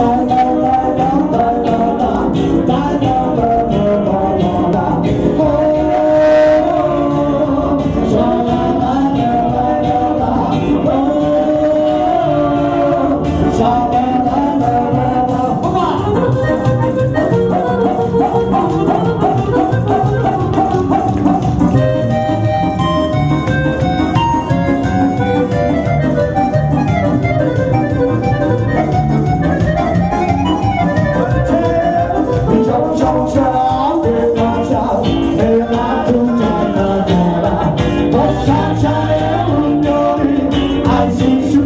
爱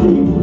see.